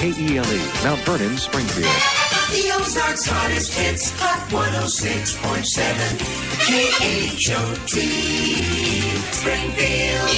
KELE, Mount Vernon, Springfield. The Ozarks hottest hits, Hot 106.7. KHOT. Springfield.